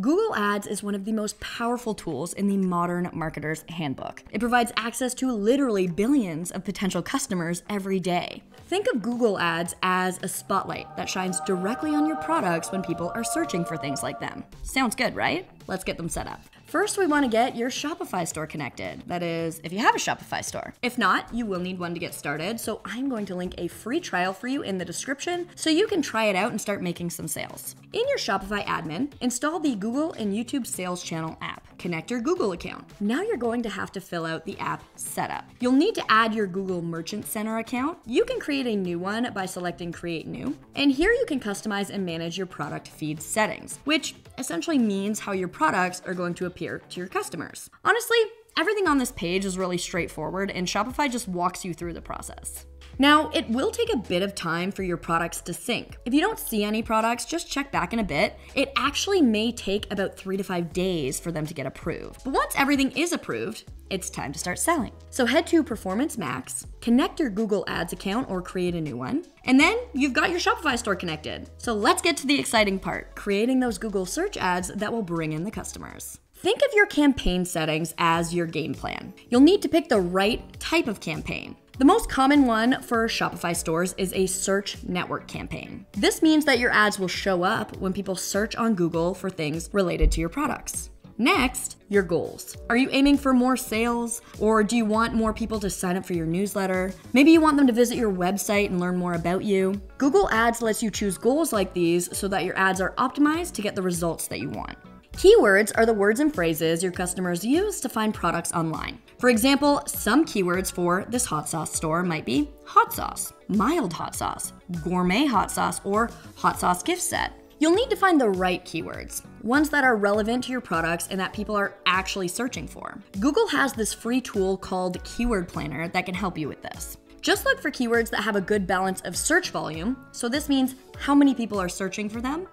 Google Ads is one of the most powerful tools in the modern marketer's handbook. It provides access to literally billions of potential customers every day. Think of Google Ads as a spotlight that shines directly on your products when people are searching for things like them. Sounds good, right? Let's get them set up. First, we want to get your Shopify store connected. That is, if you have a Shopify store. If not, you will need one to get started. So I'm going to link a free trial for you in the description so you can try it out and start making some sales. In your Shopify admin, install the Google and YouTube Sales Channel app. Connect your Google account. Now you're going to have to fill out the app setup. You'll need to add your Google Merchant Center account. You can create a new one by selecting Create New. And here you can customize and manage your product feed settings, which essentially means how your products are going to appear to your customers. Honestly, everything on this page is really straightforward, and Shopify just walks you through the process. Now, it will take a bit of time for your products to sync. If you don't see any products, just check back in a bit. It actually may take about three to five days for them to get approved. But once everything is approved, it's time to start selling. So head to Performance Max, connect your Google Ads account or create a new one, and then you've got your Shopify store connected. So let's get to the exciting part creating those Google search ads that will bring in the customers. Think of your campaign settings as your game plan. You'll need to pick the right type of campaign. The most common one for Shopify stores is a search network campaign. This means that your ads will show up when people search on Google for things related to your products. Next, your goals. Are you aiming for more sales? Or do you want more people to sign up for your newsletter? Maybe you want them to visit your website and learn more about you. Google Ads lets you choose goals like these so that your ads are optimized to get the results that you want. Keywords are the words and phrases your customers use to find products online. For example, some keywords for this hot sauce store might be hot sauce, mild hot sauce, gourmet hot sauce, or hot sauce gift set. You'll need to find the right keywords, ones that are relevant to your products and that people are actually searching for. Google has this free tool called Keyword Planner that can help you with this. Just look for keywords that have a good balance of search volume, so this means how many people are searching for them,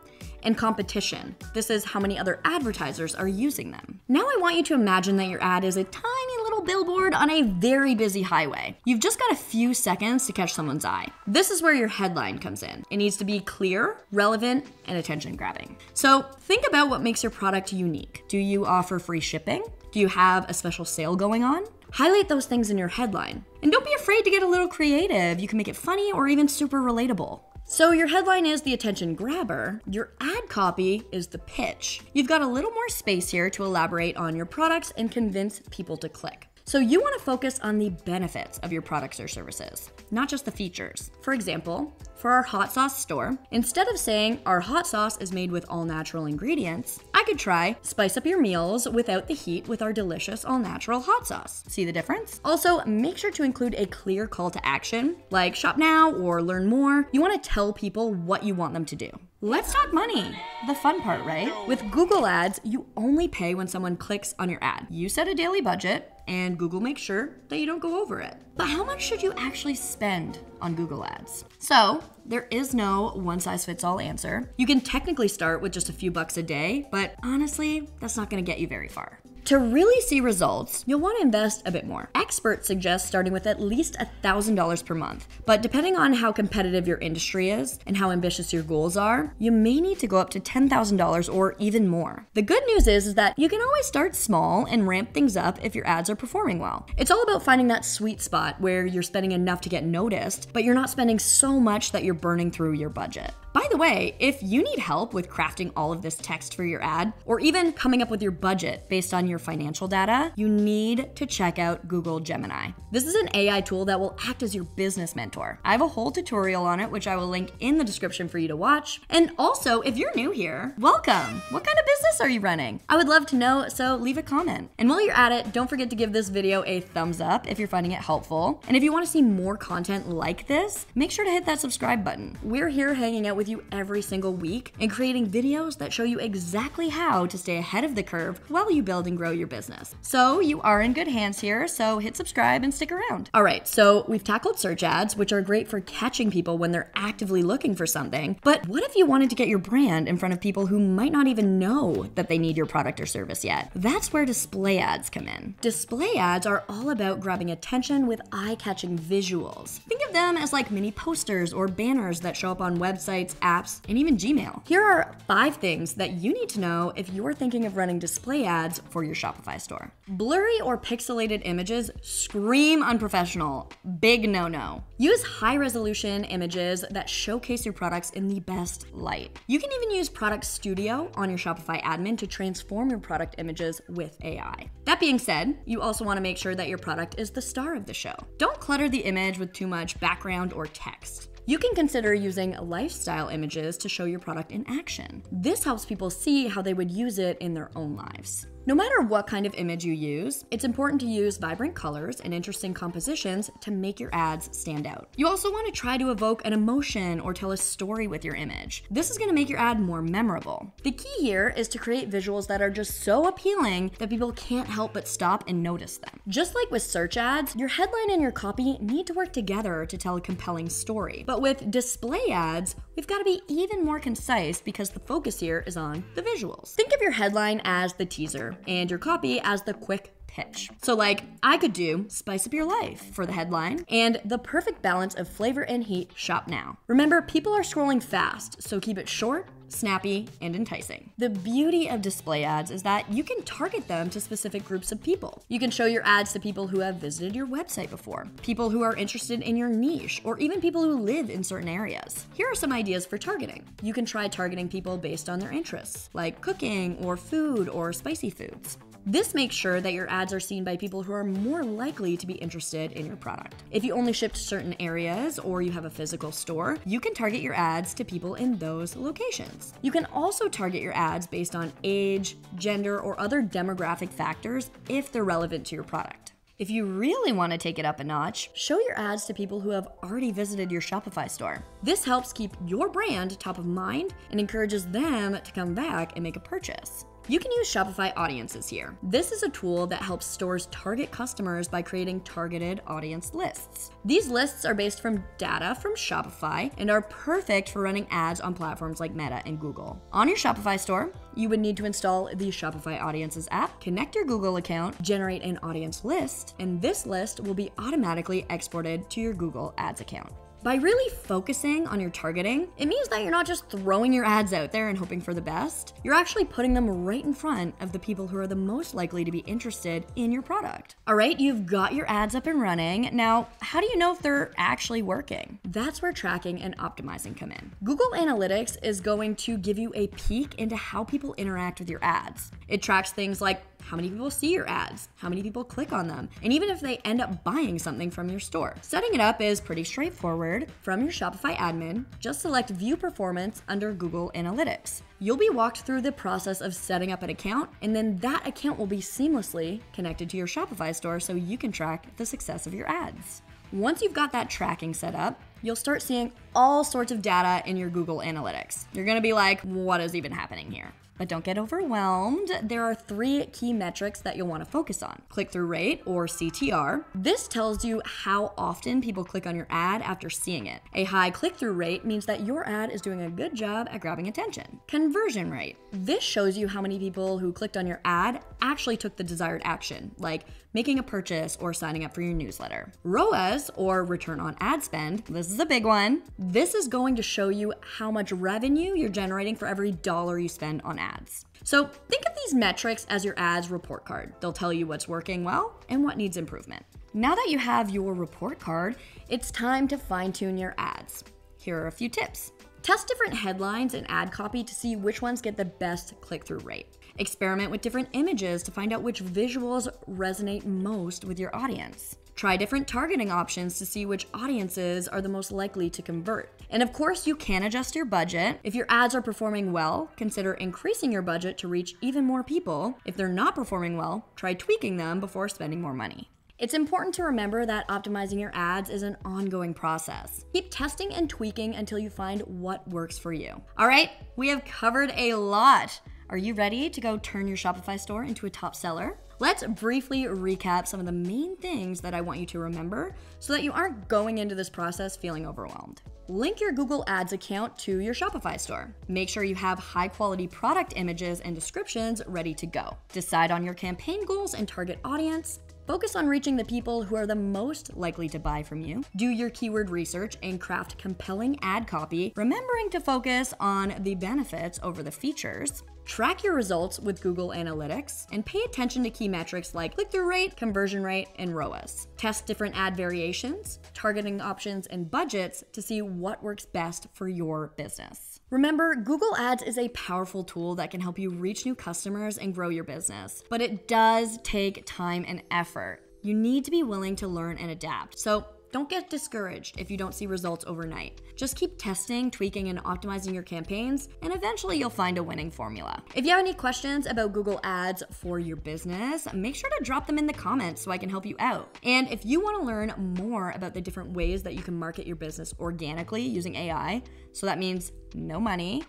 and competition. This is how many other advertisers are using them. Now I want you to imagine that your ad is a tiny little billboard on a very busy highway. You've just got a few seconds to catch someone's eye. This is where your headline comes in. It needs to be clear, relevant, and attention grabbing. So think about what makes your product unique. Do you offer free shipping? Do you have a special sale going on? Highlight those things in your headline. And don't be afraid to get a little creative. You can make it funny or even super relatable. So your headline is the attention grabber, your ad copy is the pitch. You've got a little more space here to elaborate on your products and convince people to click. So you want to focus on the benefits of your products or services, not just the features. For example, for our hot sauce store, instead of saying our hot sauce is made with all natural ingredients, could try spice up your meals without the heat with our delicious all natural hot sauce. See the difference? Also, make sure to include a clear call to action, like shop now or learn more. You want to tell people what you want them to do. Let's talk money. The fun part, right? With Google Ads, you only pay when someone clicks on your ad. You set a daily budget, and Google makes sure that you don't go over it. But how much should you actually spend on Google Ads? So, there is no one size fits all answer. You can technically start with just a few bucks a day, but honestly, that's not gonna get you very far. To really see results, you'll want to invest a bit more. Experts suggest starting with at least $1,000 per month, but depending on how competitive your industry is and how ambitious your goals are, you may need to go up to $10,000 or even more. The good news is, is that you can always start small and ramp things up if your ads are performing well. It's all about finding that sweet spot where you're spending enough to get noticed, but you're not spending so much that you're burning through your budget. By the way, if you need help with crafting all of this text for your ad, or even coming up with your budget based on your financial data, you need to check out Google Gemini. This is an AI tool that will act as your business mentor. I have a whole tutorial on it, which I will link in the description for you to watch. And also, if you're new here, welcome. What kind of business are you running? I would love to know, so leave a comment. And while you're at it, don't forget to give this video a thumbs up if you're finding it helpful. And if you want to see more content like this, make sure to hit that subscribe button. We're here hanging out with with you every single week and creating videos that show you exactly how to stay ahead of the curve while you build and grow your business. So you are in good hands here, so hit subscribe and stick around. All right, so we've tackled search ads, which are great for catching people when they're actively looking for something. But what if you wanted to get your brand in front of people who might not even know that they need your product or service yet? That's where display ads come in. Display ads are all about grabbing attention with eye catching visuals. Think of them as like mini posters or banners that show up on websites apps, and even Gmail. Here are five things that you need to know if you're thinking of running display ads for your Shopify store. Blurry or pixelated images scream unprofessional. Big no no. Use high resolution images that showcase your products in the best light. You can even use Product Studio on your Shopify admin to transform your product images with AI. That being said, you also want to make sure that your product is the star of the show. Don't clutter the image with too much background or text. You can consider using lifestyle images to show your product in action. This helps people see how they would use it in their own lives. No matter what kind of image you use, it's important to use vibrant colors and interesting compositions to make your ads stand out. You also want to try to evoke an emotion or tell a story with your image. This is going to make your ad more memorable. The key here is to create visuals that are just so appealing that people can't help but stop and notice them. Just like with search ads, your headline and your copy need to work together to tell a compelling story. But with display ads, we've got to be even more concise because the focus here is on the visuals. Think of your headline as the teaser and your copy as the quick pitch. So, like, I could do Spice Up Your Life for the headline and the perfect balance of flavor and heat, shop now. Remember, people are scrolling fast, so keep it short snappy, and enticing. The beauty of display ads is that you can target them to specific groups of people. You can show your ads to people who have visited your website before, people who are interested in your niche, or even people who live in certain areas. Here are some ideas for targeting. You can try targeting people based on their interests, like cooking or food or spicy foods. This makes sure that your ads are seen by people who are more likely to be interested in your product. If you only ship to certain areas or you have a physical store, you can target your ads to people in those locations. You can also target your ads based on age, gender, or other demographic factors if they're relevant to your product. If you really want to take it up a notch, show your ads to people who have already visited your Shopify store. This helps keep your brand top of mind and encourages them to come back and make a purchase. You can use Shopify Audiences here. This is a tool that helps stores target customers by creating targeted audience lists. These lists are based from data from Shopify and are perfect for running ads on platforms like Meta and Google. On your Shopify store, you would need to install the Shopify Audiences app, connect your Google account, generate an audience list, and this list will be automatically exported to your Google Ads account. By really focusing on your targeting, it means that you're not just throwing your ads out there and hoping for the best. You're actually putting them right in front of the people who are the most likely to be interested in your product. All right, you've got your ads up and running. Now, how do you know if they're actually working? That's where tracking and optimizing come in. Google Analytics is going to give you a peek into how people interact with your ads. It tracks things like how many people see your ads, how many people click on them, and even if they end up buying something from your store. Setting it up is pretty straightforward. From your Shopify admin, just select View Performance under Google Analytics. You'll be walked through the process of setting up an account, and then that account will be seamlessly connected to your Shopify store so you can track the success of your ads. Once you've got that tracking set up, you'll start seeing all sorts of data in your Google Analytics. You're gonna be like, what is even happening here? But don't get overwhelmed. There are three key metrics that you'll want to focus on click through rate, or CTR. This tells you how often people click on your ad after seeing it. A high click through rate means that your ad is doing a good job at grabbing attention. Conversion rate. This shows you how many people who clicked on your ad actually took the desired action, like making a purchase or signing up for your newsletter. ROAS, or return on ad spend, this is a big one. This is going to show you how much revenue you're generating for every dollar you spend on ads. So think of these metrics as your ads report card. They'll tell you what's working well and what needs improvement. Now that you have your report card, it's time to fine tune your ads. Here are a few tips. Test different headlines and ad copy to see which ones get the best click through rate. Experiment with different images to find out which visuals resonate most with your audience. Try different targeting options to see which audiences are the most likely to convert. And of course, you can adjust your budget. If your ads are performing well, consider increasing your budget to reach even more people. If they're not performing well, try tweaking them before spending more money. It's important to remember that optimizing your ads is an ongoing process. Keep testing and tweaking until you find what works for you. All right, we have covered a lot. Are you ready to go turn your Shopify store into a top seller? Let's briefly recap some of the main things that I want you to remember so that you aren't going into this process feeling overwhelmed. Link your Google Ads account to your Shopify store. Make sure you have high quality product images and descriptions ready to go. Decide on your campaign goals and target audience Focus on reaching the people who are the most likely to buy from you. Do your keyword research and craft compelling ad copy, remembering to focus on the benefits over the features. Track your results with Google Analytics and pay attention to key metrics like click through rate, conversion rate, and ROAS. Test different ad variations, targeting options, and budgets to see what works best for your business. Remember, Google Ads is a powerful tool that can help you reach new customers and grow your business, but it does take time and effort. You need to be willing to learn and adapt. So, don't get discouraged if you don't see results overnight. Just keep testing, tweaking, and optimizing your campaigns, and eventually you'll find a winning formula. If you have any questions about Google Ads for your business, make sure to drop them in the comments so I can help you out. And if you want to learn more about the different ways that you can market your business organically using AI, so that means no money,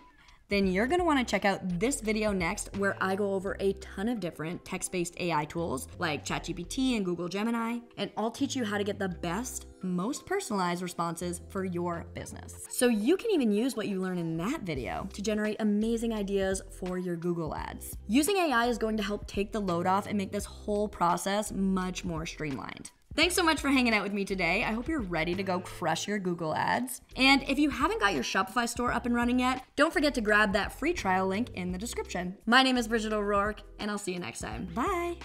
then you're gonna wanna check out this video next where I go over a ton of different text based AI tools like ChatGPT and Google Gemini, and I'll teach you how to get the best, most personalized responses for your business. So you can even use what you learn in that video to generate amazing ideas for your Google ads. Using AI is going to help take the load off and make this whole process much more streamlined. Thanks so much for hanging out with me today. I hope you're ready to go crush your Google ads. And if you haven't got your Shopify store up and running yet, don't forget to grab that free trial link in the description. My name is Bridget O'Rourke, and I'll see you next time. Bye.